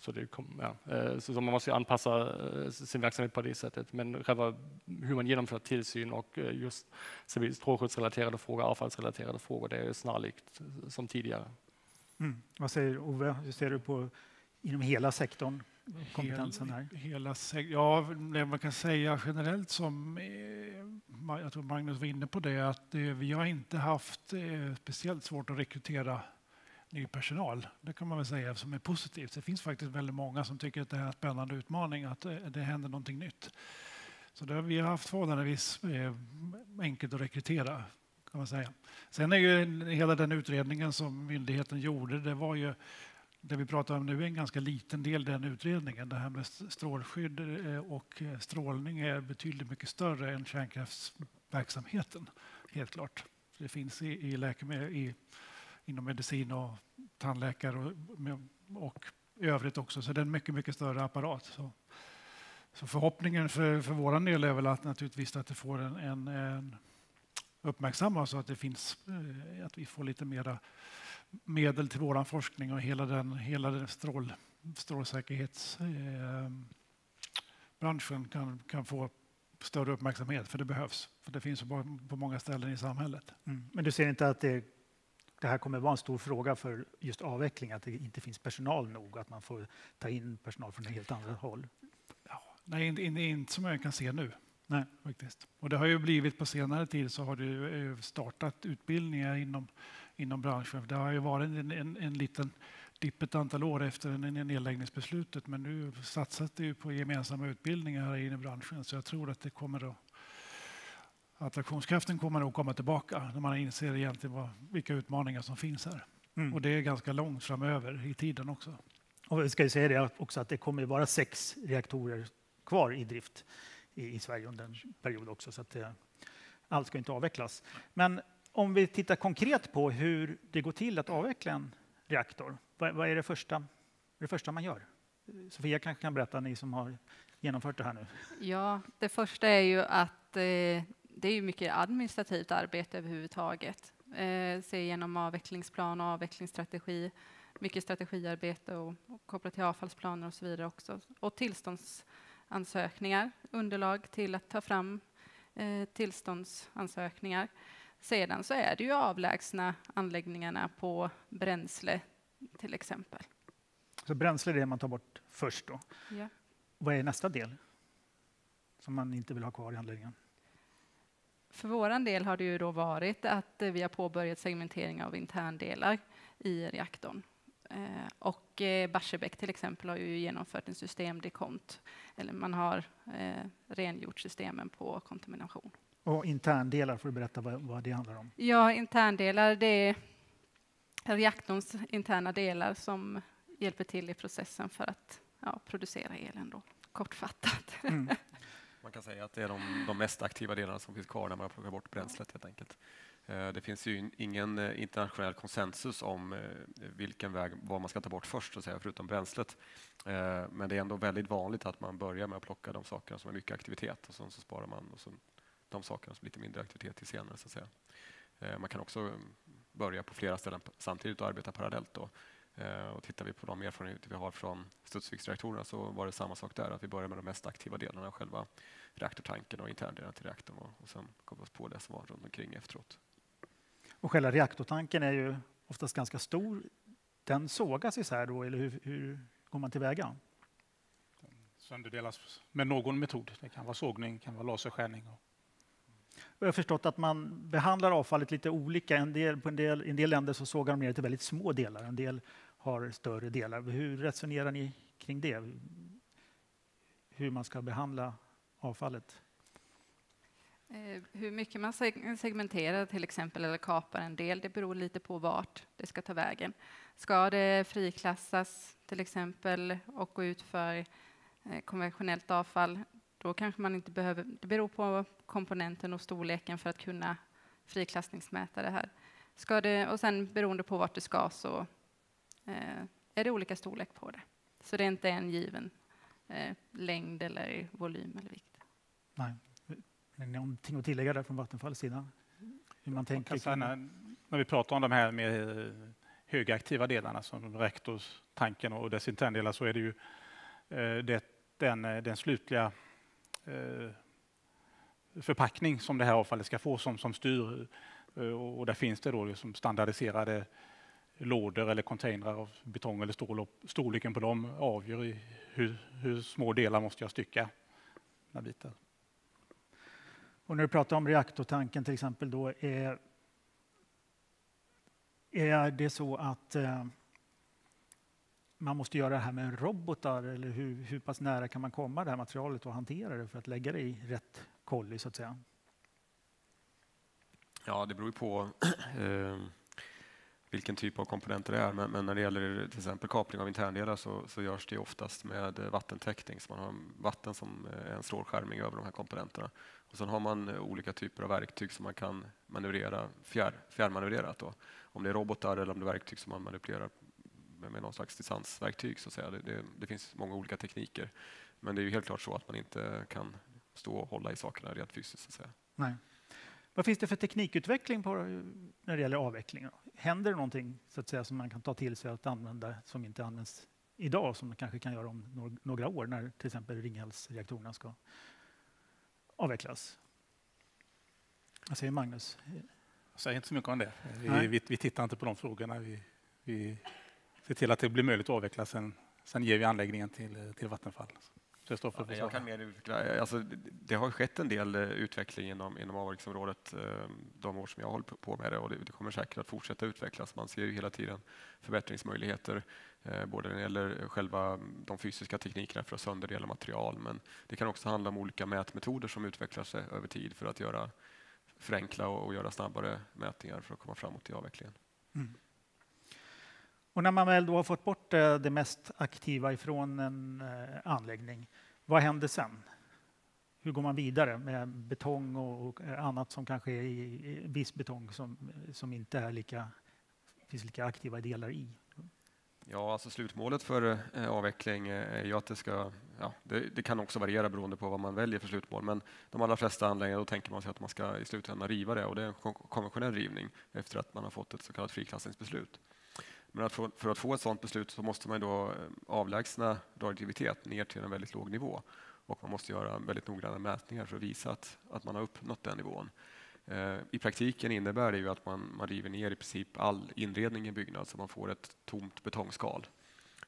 S2: Så, det kom, ja. Eh, så man måste anpassa eh, sin verksamhet på det sättet. Men själva hur man genomför tillsyn och eh, just strålskyddsrelaterade frågor, avfallsrelaterade frågor, det är snarlikt som tidigare.
S1: Mm. Vad säger Ove? Hur ser du på inom hela sektorn? Kompetensen här?
S5: Hela, ja, det man kan säga generellt som jag tror Magnus var inne på det, att vi har inte haft speciellt svårt att rekrytera ny personal. Det kan man väl säga som är positivt. Det finns faktiskt väldigt många som tycker att det är en spännande utmaning, att eh, det händer någonting nytt. Så det har vi har haft förhållandevis eh, enkelt att rekrytera. kan man säga. Sen är ju hela den utredningen som myndigheten gjorde, det var ju det vi pratar om nu är en ganska liten del den utredningen. Det här med strålskydd eh, och eh, strålning är betydligt mycket större än kärnkraftsverksamheten, helt klart. Det finns i, i läkemedel, i inom medicin och tandläkare och, och i övrigt också. Så det är en mycket, mycket större apparat. Så, så förhoppningen för, för vår del är väl att naturligtvis att det får en, en, en uppmärksammas och att det finns, eh, att vi får lite mera medel till vår forskning och hela den, hela den strål, strålsäkerhetsbranschen eh, kan, kan få större uppmärksamhet, för det behövs. För det finns på, på många ställen i samhället.
S1: Mm. Men du ser inte att det det här kommer vara en stor fråga för just avveckling, att det inte finns personal nog, att man får ta in personal från helt andra håll?
S5: Ja, nej, inte, inte som jag kan se nu. Nej, faktiskt. Och det har ju blivit på senare tid så har det eh, startat utbildningar inom, inom branschen. Det har ju varit en, en, en liten dipp ett antal år efter nedläggningsbeslutet men nu satsas det ju på gemensamma utbildningar i branschen så jag tror att det kommer att attraktionskraften kommer nog komma tillbaka när man inser egentligen vad, vilka utmaningar som finns här. Mm. Och det är ganska långt framöver i tiden också.
S1: Och vi ska säga det också att det kommer vara sex reaktorer kvar i drift i, i Sverige under en period också. Så att det, allt ska inte avvecklas. Men om vi tittar konkret på hur det går till att avveckla en reaktor. Vad, vad är det första, det första man gör? Sofia kanske kan berätta, ni som har genomfört det här nu.
S3: Ja, det första är ju att eh, det är ju mycket administrativt arbete överhuvudtaget. Eh, se igenom avvecklingsplan och avvecklingsstrategi, mycket strategiarbete och, och kopplat till avfallsplaner och så vidare också. Och tillståndsansökningar, underlag till att ta fram eh, tillståndsansökningar. Sedan så är det ju avlägsna anläggningarna på bränsle till exempel.
S1: Så bränsle är det man tar bort först då?
S3: Ja.
S1: Vad är nästa del som man inte vill ha kvar i anläggningen?
S3: För vår del har det ju då varit att vi har påbörjat segmentering av interndelar i reaktorn. Eh, och eh, Barsebäck till exempel har ju genomfört en systemdekont, eller man har eh, rengjort systemen på kontamination.
S1: Och interndelar, får du berätta vad, vad det handlar om?
S3: Ja, interndelar, det är reaktorns interna delar som hjälper till i processen för att ja, producera elen då, kortfattat. Mm.
S6: Man kan säga att det är de, de mest aktiva delarna som finns kvar när man plockar bort bränslet helt enkelt. Eh, det finns ju ingen eh, internationell konsensus om eh, vilken väg, vad man ska ta bort först, så att säga, förutom bränslet. Men det är ändå väldigt vanligt att man börjar med att plocka de sakerna som har mycket aktivitet och sen så sparar man och så de sakerna som har lite mindre aktivitet till senare. Så att säga. Man kan också mm, börja på flera ställen samtidigt och arbeta parallellt. Då. Eh, och tittar vi på de erfarenheter vi har från Studsviksreaktorerna så var det samma sak där, att vi började med de mest aktiva delarna, själva reaktortanken och interndelarna till reaktorn och, och sen kom vi oss på det som var runt omkring efteråt.
S1: Och själva reaktortanken är ju oftast ganska stor. Den sågas isär då, eller hur, hur går man tillväga?
S4: Sönderdelas med någon metod. Det kan vara sågning, kan vara laserskärning. Och
S1: jag har förstått att man behandlar avfallet lite olika. En del, på en, del, en del länder så sågar de ner det till väldigt små delar. En del har större delar. Hur resonerar ni kring det? Hur man ska behandla avfallet?
S3: Eh, hur mycket man segmenterar till exempel eller kapar en del, det beror lite på vart det ska ta vägen. Ska det friklassas till exempel och gå ut för eh, konventionellt avfall, då kanske man inte behöver, det beror på komponenten och storleken för att kunna friklassningsmäta det här. Ska det, och sen beroende på vart det ska så är det olika storlek på det. Så det är inte en given eh, längd eller volym eller vikt.
S1: Nej. Är det någonting att tillägga där från Vattenfalls sida? Hur man tänker
S4: säga, när, när vi pratar om de här mer högaktiva delarna som reaktorstanken och dess interndelar så är det ju eh, det, den, den slutliga Eh, förpackning som det här avfallet ska få som, som styr. Eh, och där finns det då liksom standardiserade lådor eller containrar av betong eller stål och storleken på dem avgör i hur, hur små delar måste jag stycka. Bitar.
S1: Och när du pratar om reaktortanken till exempel, då är, är det så att eh, man måste göra det här med robotar eller hur, hur pass nära kan man komma det här materialet och hantera det för att lägga det i rätt kolli så att säga?
S6: Ja, det beror ju på eh, vilken typ av komponenter det är. Men, men, när det gäller till exempel kapning av interndelar så, så görs det oftast med eh, vattentäckning. Så man har vatten som eh, en strålskärmning över de här komponenterna. Och sen har man eh, olika typer av verktyg som man kan manövrera fjär, fjärrmanövrerat. Då. Om det är robotar eller om det är verktyg som man manipulerar med, med någon slags distansverktyg. Så att säga. Det, det, det, finns många olika tekniker. Men det är ju helt klart så att man inte kan stå och hålla i sakerna rent fysiskt. Så att säga.
S1: Nej. Vad finns det för teknikutveckling på, när det gäller avveckling? Händer det någonting så att säga, som man kan ta till sig att använda som inte används idag som man kanske kan göra om några år när till exempel Ringhalsreaktorerna ska avvecklas? Vad säger Magnus?
S4: Jag säger inte så mycket om det. Vi, vi, vi tittar inte på de frågorna. Vi, vi se till att det blir möjligt att avveckla. Sen, sen ger vi anläggningen till, till Vattenfall.
S6: Så ja, jag kan mer utveckla. Alltså, det har skett en del eh, utveckling inom, inom avverkningsområdet eh, de år som jag har hållit på med det och det, kommer säkert att fortsätta utvecklas. Man ser ju hela tiden förbättringsmöjligheter eh, både när det gäller själva de fysiska teknikerna för att sönderdela material men det kan också handla om olika mätmetoder som utvecklar sig över tid för att göra, förenkla och, och göra snabbare mätningar för att komma framåt i avvecklingen. Mm.
S1: Och när man väl då har fått bort eh, det mest aktiva ifrån en eh, anläggning, vad händer sen? Hur går man vidare med betong och eh, annat som kanske är i viss betong som, som inte är lika, finns lika aktiva delar i?
S6: Ja, alltså slutmålet för avveckling är ju att det ska, ja, det, det, kan också variera beroende på vad man väljer för slutmål, men de allra flesta anläggningar, då tänker man sig att man ska i slutändan riva det och det är en konventionell rivning efter att man har fått ett så kallat friklassningsbeslut. Men att få, för att få ett sådant beslut så måste man då eh, avlägsna radioaktivitet ner till en väldigt låg nivå. Och man måste göra väldigt noggranna mätningar för att visa att, att man har uppnått den nivån. Eh, I praktiken innebär det ju att man, man river ner i princip all inredning i byggnad så man får ett tomt betongskal.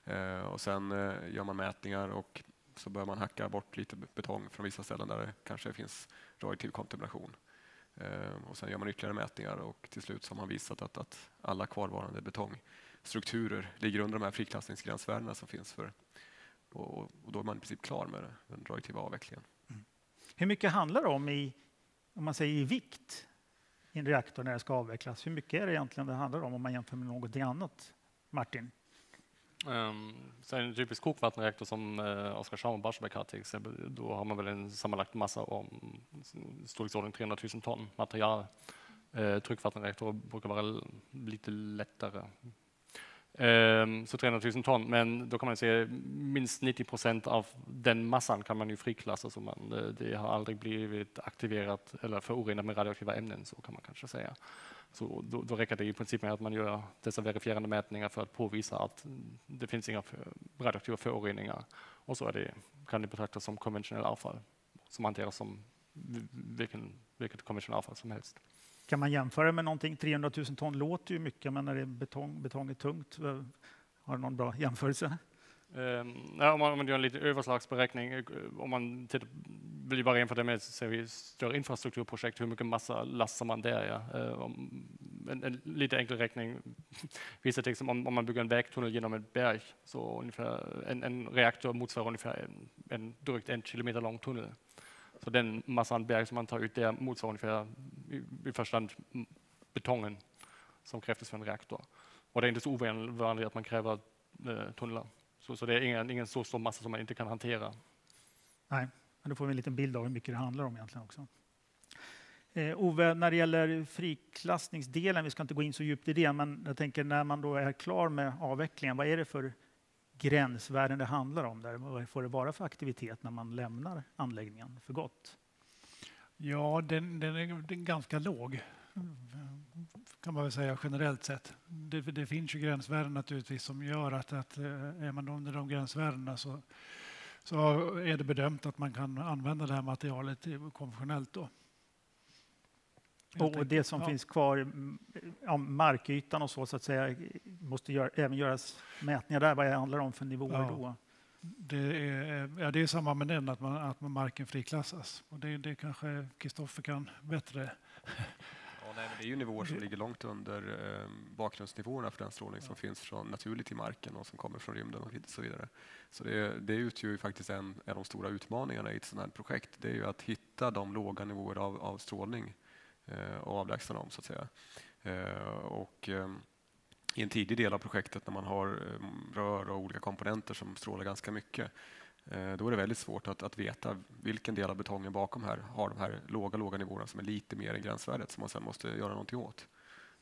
S6: Eh, och sen eh, gör man mätningar och så bör man hacka bort lite betong från vissa ställen där det kanske finns radioaktiv kontamination. Eh, och sen gör man ytterligare mätningar och till slut så har man visat att, att alla kvarvarande betong strukturer ligger under de här friklassningsgränsvärdena som finns för och, och, då är man i princip klar med den radioaktiva avvecklingen. Mm.
S1: Hur mycket handlar det om i, om man säger i vikt i en reaktor när det ska avvecklas? Hur mycket är det egentligen det handlar om om man jämför med någonting annat? Martin?
S2: Um, så en typisk kokvattenreaktor som uh, Oskarshamn och Barsebäck har till exempel, då har man väl en sammanlagt massa om storleksordning 300 000 ton material. Uh, tryckvattenreaktorer brukar vara lite lättare Ehm, Ehm, så 300 000 ton, men då kan man se minst 90 procent av den massan kan man ju friklassa så man, eh, det har aldrig blivit aktiverat eller förorenat med radioaktiva ämnen så kan man kanske säga. Så då, då räcker det i princip med att man gör dessa verifierande mätningar för att påvisa att det finns inga radioaktiva föroreningar och så är det, kan det betraktas som konventionellt avfall som hanteras som vilken, vilket konventionellt avfall som helst.
S1: Kan man jämföra med någonting? 300 000 ton låter ju mycket, men när det är betong, betong är tungt. Eh, har du någon bra jämförelse?
S2: Um, ja, om, man, om man gör en liten överslagsberäkning, eh, om man tittar, vill bara jämföra det med större infrastrukturprojekt, hur mycket massa lastar man där? Ja? Uh, om, en, en, lite enkel räkning visar till exempel om, om, man bygger en vägtunnel genom ett berg, så ungefär, en, en reaktor motsvarar ungefär en, en drygt en kilometer lång tunnel. Så den massan berg som man tar ut där motsvarar ungefär i, i första hand betongen som krävs för en reaktor. Och det är inte så ovanligt att man kräver eh, tunnlar. Så, så, det är ingen, ingen så stor massa som man inte kan hantera.
S1: Nej, men då får vi en liten bild av hur mycket det handlar om egentligen också. Eh, Ove, när det gäller friklassningsdelen, vi ska inte gå in så djupt i det, men jag tänker när man då är klar med avvecklingen, vad är det för gränsvärden det handlar om? Där? Vad får det vara för aktivitet när man lämnar anläggningen för gott?
S5: Ja, den, den är ganska låg kan man väl säga generellt sett. Det, det, finns ju gränsvärden naturligtvis som gör att, att eh, är man under de gränsvärdena så, så är det bedömt att man kan använda det här materialet konventionellt. Då.
S1: Och det som ja. finns kvar, ja, markytan och så, så att säga, måste gör, även göras mätningar där. Vad det handlar om för nivåer ja. då?
S5: Det är, ja, det är samma med den, att, man, att man marken friklassas. Och det, det kanske Kristoffer kan bättre.
S6: Ja, nej, det är ju nivåer som ligger långt under eh, bakgrundsnivåerna för den strålning som finns från naturligt i marken och som kommer från rymden och så vidare. Så det, det utgör ju faktiskt en, en av de stora utmaningarna i ett sådant här projekt. Det är ju att hitta de låga nivåer av, av strålning eh, Eh, och avlägsna dem så att säga. Eh, och, ehm, i en tidig del av projektet när man har ehm, rör och olika komponenter som strålar ganska mycket eh, då är det väldigt svårt att, att veta vilken del av betongen bakom här har de här låga, låga nivåerna som är lite mer än gränsvärdet som man sen måste göra någonting åt.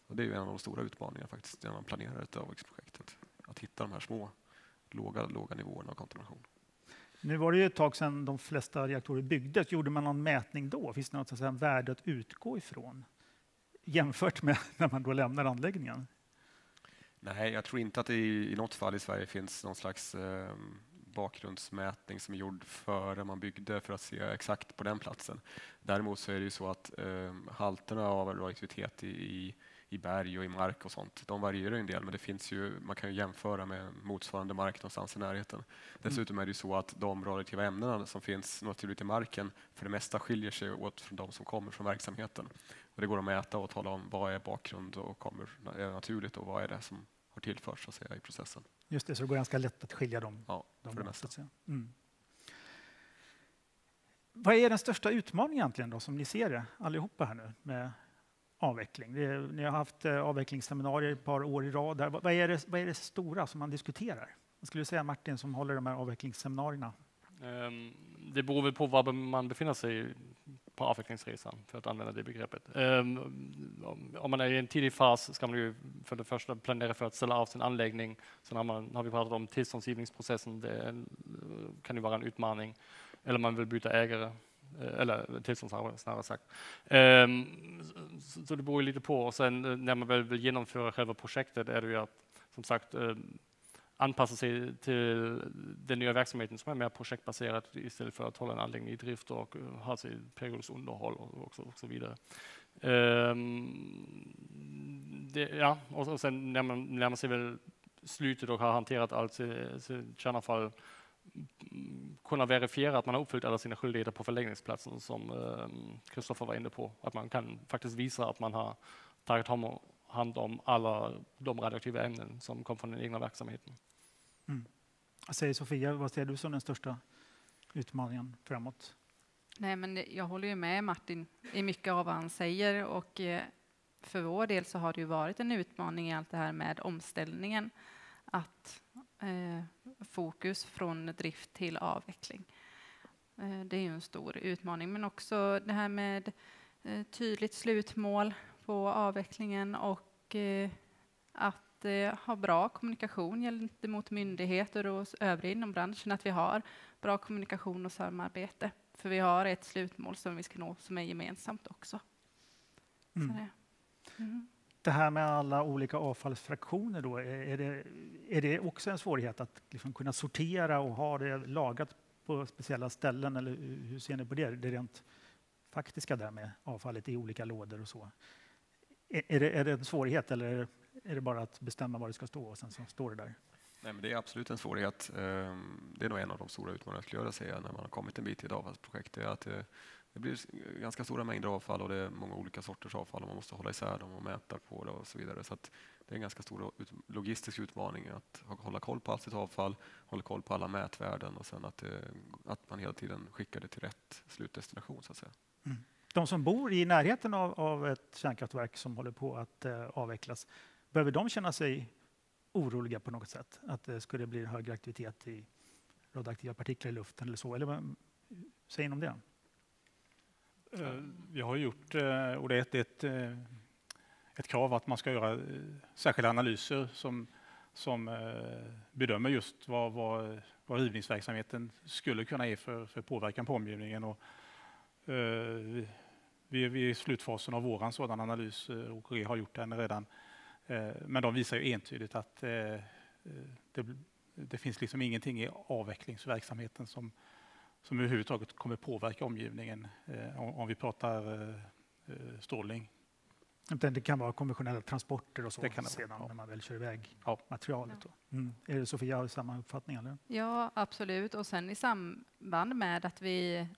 S6: Och det är en av de stora utmaningarna faktiskt när man planerar ett avvägsprojekt. Att hitta de här små, låga, låga nivåerna av kontamination.
S1: Nu var det ju ett tag sedan de flesta reaktorer byggdes. Gjorde man någon mätning då? Finns det något så att säga, värde att utgå ifrån jämfört med när man då lämnar anläggningen?
S6: Nej, jag tror inte att det i, i något fall i Sverige finns någon slags eh, bakgrundsmätning som är gjord före man byggde för att se exakt på den platsen. Däremot så är det ju så att eh, halterna av radioaktivitet i, i, i, berg och i mark och sånt, de varierar en del, men det finns ju, man kan ju jämföra med motsvarande mark någonstans i närheten. Dessutom är det ju så att de radioaktiva ämnena som finns naturligt i marken för det mesta skiljer sig åt från de som kommer från verksamheten. Och det går att mäta och tala om vad är bakgrund och kommer är naturligt och vad är det som har tillförts så att säga, i processen.
S1: Just det, så det går ganska lätt att skilja dem.
S6: Ja, för det mesta.
S1: Mm. Vad är den största utmaningen egentligen då, som ni ser det allihopa här nu med avveckling? Det, ni har haft eh, avvecklingsseminarier ett par år i rad. Där. Vad, är det, vad är det stora som man diskuterar? Vad skulle du säga Martin som håller de här avvecklingsseminarierna?
S2: Ehm, det beror väl på var man befinner sig på avvecklingsresan, för att använda det begreppet. Ehm, om man är i en tidig fas ska man ju för det första planera för att ställa av sin anläggning. Sen har, man, har vi pratat om tillståndsgivningsprocessen, det kan ju vara en utmaning. Eller man vill byta ägare, Eh, eller tillstånd snarare sagt. Ehm, um, så, så det beror lite på. Och sen eh, när man väl vill genomföra själva projektet är det ju att, som sagt, ehm, anpassa sig till den nya verksamheten som är mer projektbaserad istället för att hålla en anläggning i drift och eh, ha sig periodiskt underhåll och, och, så, vidare. Um, det, ja, och, och sen när man närmar sig väl slutet och har hanterat allt sitt kärnavfall kunna verifiera att man har uppfyllt alla sina skyldigheter på förläggningsplatsen som Kristoffer um, var inne på. Att man kan faktiskt visa att man har tagit hand om alla de radioaktiva ämnen som kom från den egna verksamheten.
S1: Mm. Säger Sofia, vad ser du som den största utmaningen framåt?
S3: Nej, men jag håller ju med Martin i mycket av vad han säger och eh, för vår del så har det ju varit en utmaning i allt det här med omställningen att eh, fokus från drift till avveckling. Eh, det är ju en stor utmaning, men också det här med eh, tydligt slutmål på avvecklingen och eh, att ha bra kommunikation gentemot myndigheter och övriga inom branschen, att vi har bra kommunikation och samarbete. För vi har ett slutmål som vi ska nå som är gemensamt också.
S1: Mm.
S3: Mm
S1: det. här med alla olika avfallsfraktioner, då, är, det, är det också en svårighet att liksom kunna sortera och ha det lagrat på speciella ställen? Eller hur ser ni på det? Det rent faktiska där med avfallet i olika lådor och så. Är, är, det, är det en svårighet eller är det bara att bestämma var det ska stå och sen så står det där?
S6: Nej, men det är absolut en svårighet. Ehm, det är nog en av de stora utmaningarna skulle jag säga när man har kommit en bit i ett avfallsprojekt. Det, är att eh, det, blir ganska stora mängder avfall och det är många olika sorters avfall och man måste hålla isär dem och mäta på det och så vidare. Så det är en ganska stor logistisk utmaning att hålla koll på allt sitt avfall, hålla koll på alla mätvärden och sen att, det, att man hela tiden skickar det till rätt slutdestination så att säga.
S1: Mm. De som bor i närheten av, av ett kärnkraftverk som håller på att eh, avvecklas, behöver de känna sig oroliga på något sätt? Att det skulle bli högre aktivitet i radioaktiva partiklar i luften eller så? Eller vad säger ni om det?
S4: Eh, vi har gjort, eh, och det är ett, ett, eh, ett, krav att man ska göra särskilda analyser som, som bedömer just vad, vad, vad rivningsverksamheten skulle kunna ge för, för påverkan på omgivningen. Och, vi, vi är i slutfasen av våran sådan analys och har gjort den redan. Men de visar ju entydigt att det, det finns liksom ingenting i avvecklingsverksamheten som, som överhuvudtaget kommer påverka omgivningen eh, om, vi pratar eh, eh, strålning.
S1: Det kan vara konventionella transporter och så
S4: det kan det
S1: sedan
S4: vara, ja.
S1: när man väl kör iväg
S4: ja.
S1: materialet. Ja. Mm. Är det Sofia, har samma uppfattning? Eller?
S3: Ja, absolut. Och sen i samband med att vi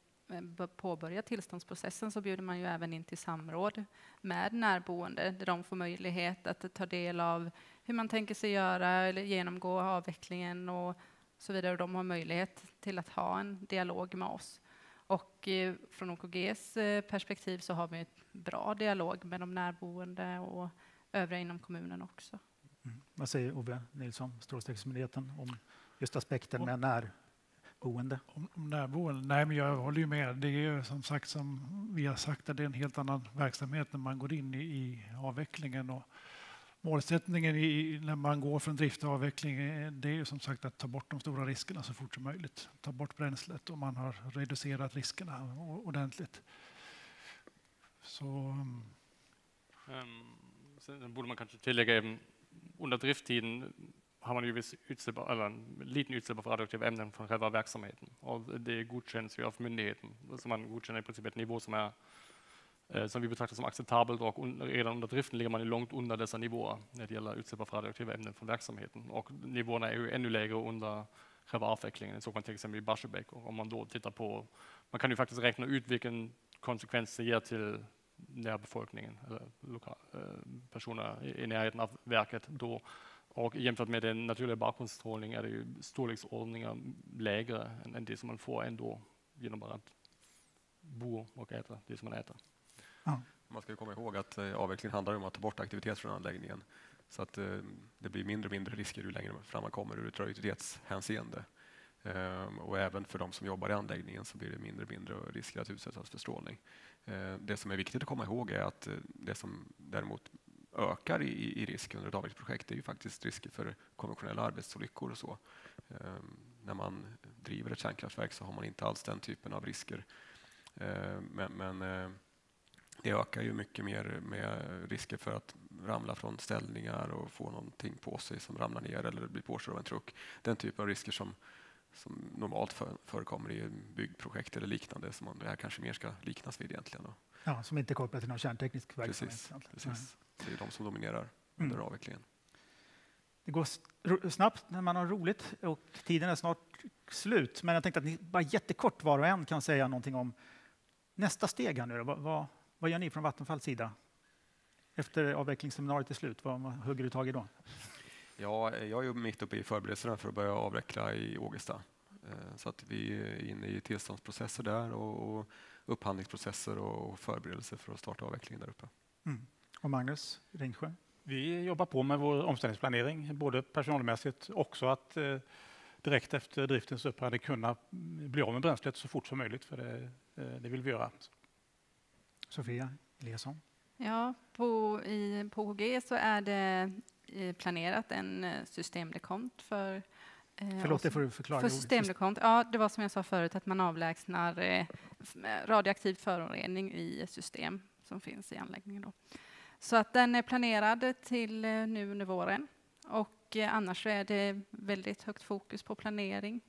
S3: påbörjar tillståndsprocessen så bjuder man ju även in till samråd med närboende där de får möjlighet att ta del av hur man tänker sig göra eller genomgå avvecklingen och så vidare. Och de har möjlighet till att ha en dialog med oss. Och eh, från OKGs eh, perspektiv så har vi en bra dialog med de närboende och övriga inom kommunen också.
S1: Mm. Vad säger Ove Nilsson, Strålsäkerhetsmyndigheten, om just aspekten med närboende?
S5: Om, om närboende? Nej, men jag håller ju med. Det är ju som sagt som vi har sagt, att det är en helt annan verksamhet när man går in i, i avvecklingen. Och Målsättningen i, när man går från drift till avveckling eh, det är ju som sagt att ta bort de stora riskerna så fort som möjligt. Ta bort bränslet och man har reducerat riskerna ordentligt. Så...
S2: Um, sen borde man kanske tillägga ehm, under drifttiden har man ju viss utsläpp, eller en liten utsläpp av radioaktiva ämnen från själva verksamheten. Och det godkänns ju av myndigheten. Så man godkänner i princip ett nivå som är Eh, som vi betraktar som acceptabelt och redan under driften ligger man långt under dessa nivåer när det gäller utsläpp av radioaktiva ämnen från verksamheten. Och nivåerna är ju ännu lägre under själva avvecklingen, så man till exempel i Barsebäck. Om man då tittar på, man kan ju faktiskt räkna ut vilken konsekvens det ger till närbefolkningen eller lokal, eh, personer i närheten av verket då. Och jämfört med den naturliga bakgrundsstrålning är det ju storleksordningar lägre än det som man får ändå genom att bo och äta det som man äter.
S6: Ja. Man ska komma ihåg att eh, avvecklingen handlar om att ta bort aktivitet från anläggningen. Så att eh, det blir mindre och mindre risker ju längre fram man kommer ur ett radioaktivitetshänseende. Ehm, och även för de som jobbar i anläggningen så blir det mindre och mindre risker att utsättas för strålning. Ehm, det som är viktigt att komma ihåg är att eh, det som däremot ökar i, i risk under ett avvecklingsprojekt är ju faktiskt risker för konventionella arbetsolyckor och så. Ehm, när man driver ett kärnkraftverk så har man inte alls den typen av risker. Ehm, men, men det ökar ju mycket mer med risker för att ramla från ställningar och få någonting på sig som ramlar ner eller blir påkörd av en truck. Den typen av risker som, som normalt för, förekommer i byggprojekt eller liknande som man, det här kanske mer ska liknas vid egentligen. Då.
S1: Ja, som inte är kopplat till någon kärnteknisk verksamhet.
S6: Precis, precis. Det är de som dominerar under mm. avvecklingen.
S1: Det går snabbt när man har roligt och tiden är snart slut. Men jag tänkte att ni bara jättekort var och en kan säga någonting om nästa steg här nu. Vad, vad, vad gör ni från Vattenfalls sida? Efter avvecklingsseminariet är slut, vad hugger du tag i då?
S6: Ja, jag är mitt uppe i förberedelserna för att börja avveckla i Ågesta. Eh, så att vi är inne i tillståndsprocesser där och upphandlingsprocesser och förberedelser för att starta avvecklingen där uppe.
S1: Mm. Och Magnus Ringsjö?
S4: Vi jobbar på med vår omställningsplanering, både personalmässigt också att eh, direkt efter driftens upphörande kunna bli av med bränslet så fort som möjligt, för det, eh, det vill vi göra.
S1: Sofia Eliasson?
S3: Ja, på, i, på HG så är det eh, planerat en eh, systemdekont för eh,
S1: Förlåt, det får du förklara.
S3: för systemdekont, ja, det var som jag sa förut att man avlägsnar eh, radioaktiv förorening i system som finns i anläggningen. Då. Så att den är planerad till eh, nu under våren och eh, annars är det väldigt högt fokus på planering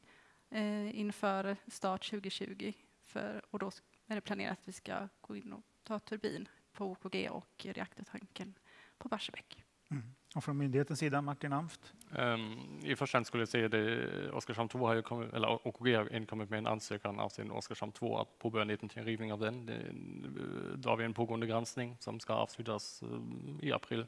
S3: inför start 2020. För, och då är det planerat att vi ska gå in och ta turbin på OKG och reaktortanken på Barsebäck.
S1: Mm. Och från myndighetens sida, Martin Amft?
S2: Ehm, I första hand skulle jag säga det Oskarshamn 2 har ju kommit, eller OKG har inkommit med en ansökan avseende Oskarshamn 2 att påbörja en liten rivning av den. Det, då har vi en pågående granskning som ska avslutas eh, i april.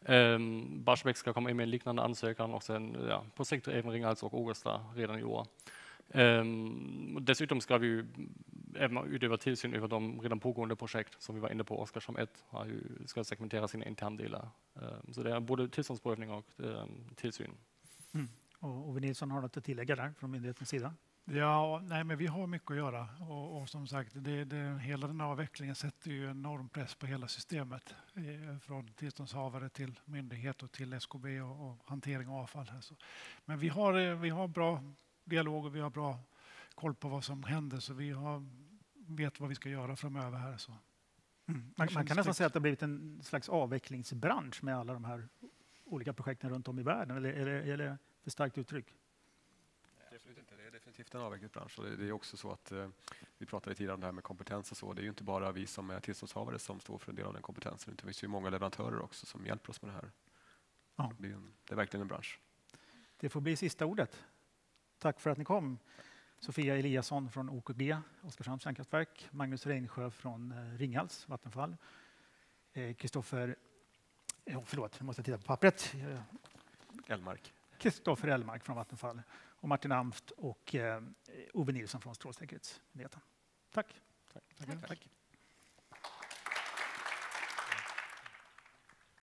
S2: Um, Barsebäck ska komma in med en liknande ansökan och sen ja, på sikt även Ringhals och Ågesta redan i år. Och dessutom ska vi även utöva tillsyn över de redan pågående projekt som vi var inne på. Oskarshamn 1 har ju, ska segmentera sina interndelar. Ehm, så det är både tillståndsprövning och ehm, tillsyn.
S1: Och Ove Nilsson har något att tillägga där från myndighetens sida?
S5: Ja, nej, men vi har mycket att göra och, och som sagt, det, det, hela den här avvecklingen sätter ju enorm press på hela systemet. Eh, från tillståndshavare till myndighet och till SKB och, och hantering av avfall. Här. Så. Men vi har, eh, vi har bra dialog och vi har bra koll på vad som händer så vi har, vet vad vi ska göra framöver här. Så.
S1: Mm. Man, man kan nästan säga att det har blivit en slags avvecklingsbransch med alla de här olika projekten runt om i världen. Eller är det, för starkt uttryck?
S6: Definitivt. Det är definitivt en avvecklingsbransch. Det, det är också så att eh, vi pratade tidigare om det här med kompetens och så. Det är ju inte bara vi som är tillståndshavare som står för en del av den kompetensen. Utan det finns ju många leverantörer också som hjälper oss med det här.
S1: Ja.
S6: Det, är, en, det är verkligen en bransch.
S1: Det får bli sista ordet. Tack för att ni kom. Sofia Eliasson från OKG, Oskarshamns kärnkraftverk, Magnus Reinsjö från eh, Ringhals, Vattenfall, eh, Kristoffer, eh, förlåt, jag måste titta på pappret, Eh,
S6: Elmark.
S1: Kristoffer Elmark från Vattenfall och Martin Amft och eh, Ove Nilsson från Strålsäkerhetsmyndigheten. Tack.
S2: Tack.
S6: Tack.